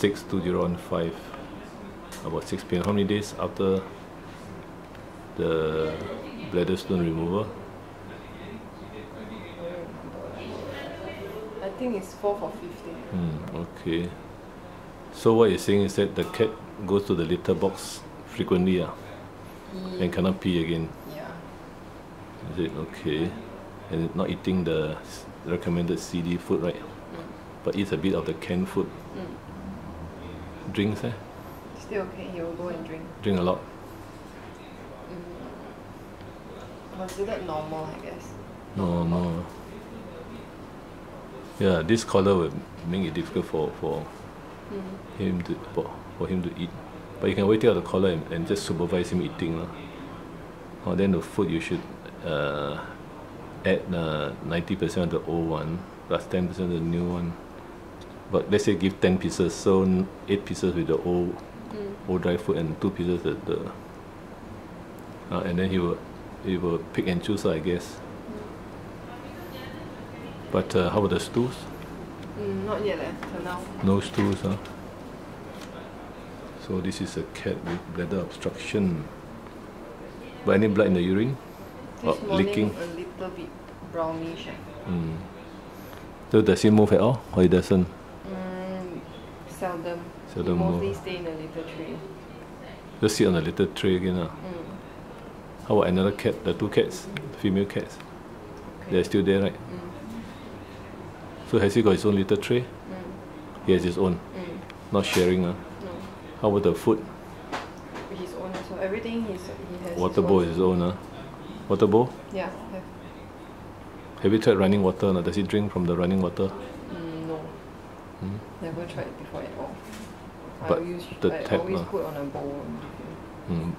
6 2015, about 6 p.m. How many days after the bladder stone removal? I think it's fourth or fifth. Hmm, okay. So what you're saying is that the cat goes to the litter box frequently ah, and cannot pee again. Yeah. Is it okay? And it's not eating the recommended CD food, right? But eats a bit of the canned food. Mm. Drinks, eh? Still okay, he will go and drink. Drink a lot. Considered normal, I guess. No, no. Yeah, this collar will make it difficult for, for Mm. him to for, for him to eat. But you can wait till the collar and, and just supervise him eating. Or then the food you should uh, add uh, 90% of the old one plus 10% of the new one. But let's say give 10 pieces, so 8 pieces with the old Mm. old dry food and 2 pieces the, the uh, and then he will he will pick and choose I guess. But uh, how about the stools? Mm, not yet, eh, for now. No stools, huh? So this is a cat with bladder obstruction. But any blood in the urine? This Oh, morning, leaking. a little bit brownish. eh. Mm. So does he move at all? Or he doesn't? Seldom. Move. mostly stay in the little tray. Just sit on the little tray again. ah. Mm. How about another cat? The two cats, female cats. Okay. They're still there, right? Mm. So has he got his own little tray? Mm. He has his own, Mm. not sharing. ah. No. How about the food? His own also. Everything he's, he has. Water his bowl own. is his own. ah. Water bowl? Yeah, have. Have you tried running water? not? Does he drink from the running water? Mm. Hmm? Never tried before at all. But I use, the I always put on a bowl and give him. Mm.